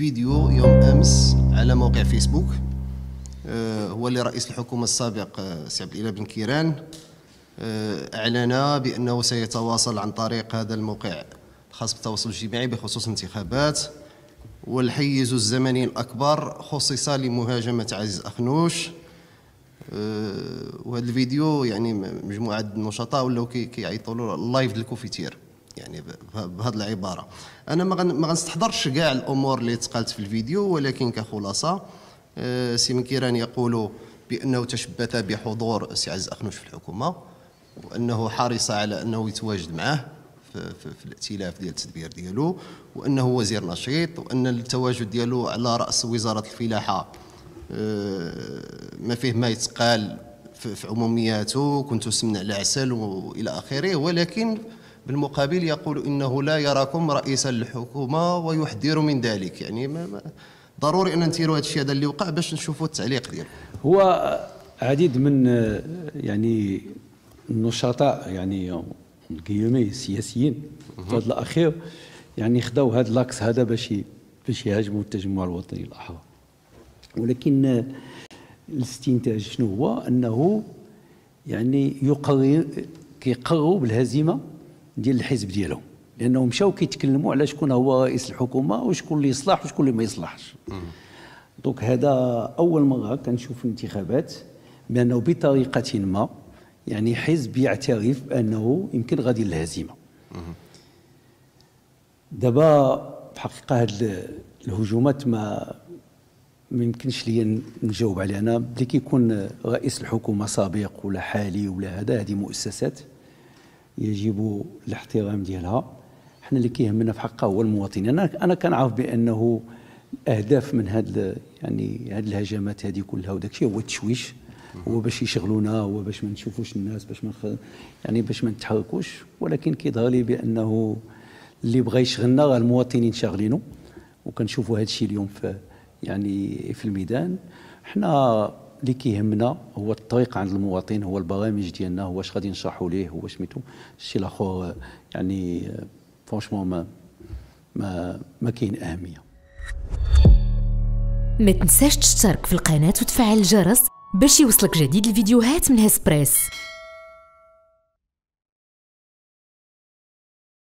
فيديو يوم أمس على موقع فيسبوك آه، هو اللي رئيس الحكومة السابق آه، سي عبد الإله بن كيران آه، أعلن بأنه سيتواصل عن طريق هذا الموقع الخاص بالتواصل الاجتماعي بخصوص الانتخابات والحيز الزمني الأكبر خصص لمهاجمة عزيز أخنوش. وهذا الفيديو يعني مجموعة النشطاء ولاو كيعيطوا له ال live ديال ال confiture يعني بهذه العبارة. أنا ما غنستحضرش كاع الأمور اللي تقالت في الفيديو ولكن كخلاصة آه، سي بنكيران يقول بأنه تشبث بحضور سي عزيز أخنوش في الحكومة وأنه حريص على أنه يتواجد معه في, في, في الائتلاف ديال التدبير ديالو وأنه وزير نشيط وأن التواجد ديالو على رأس وزارة الفلاحة آه، ما فيه ما يتقال في عمومياته كنت سمن على عسل وإلى آخره ولكن بالمقابل يقول إنه لا يراكم رئيسا للحكومه ويحذر من ذلك. يعني ما ما ضروري أن نديروا هذا الشيء هذا اللي وقع باش نشوفوا التعليق ديالو. هو عديد من يعني النشطاء يعني القيومي السياسيين في هذا الأخير يعني خداو هذا لاكس هذا باش باش يهاجموا التجمع الوطني الاحرار ولكن الاستنتاج شنو هو؟ أنه يعني يقرر كيقروا بالهزيمة ديال الحزب ديالهم. لأنهم مشاو كيتكلموا على شكون هو رئيس الحكومة وشكون اللي يصلح وشكون اللي ما يصلحش. دونك هذا أول مرة كنشوف في الانتخابات بأنه بطريقة ما يعني حزب يعترف بانه يمكن غادي للهزيمة. دابا بحقيقة هاد الهجومات ما ما يمكنش لي نجاوب عليها. أنا بلي كيكون رئيس الحكومة سابق ولا حالي ولا هذا هذه مؤسسات. يجب الاحترام ديالها. إحنا اللي كيهمنا في حقها هو المواطن. أنا أنا كنعرف بأنه الاهداف من هاد يعني هاد الهجمات هذه كلها وداك الشيء هو التشويش. هو باش يشغلونا هو باش ما نشوفوش الناس باش ما يعني باش ما نتحركوش. ولكن كيظهر لي بأنه اللي بغى يشغلنا المواطنين شاغلينه وكنشوفوا هذا الشيء اليوم في يعني في الميدان. إحنا اللي كيهمنا هو الطريق عند المواطن هو البرامج ديالنا هو اش غادي نشرحوا ليه هو سميتو الشيء الآخر يعني فرونشمون ما ما ما كاين أهمية. ما تنساش تشترك في القناة وتفعل الجرس باش يوصلك جديد الفيديوهات من هسبريس.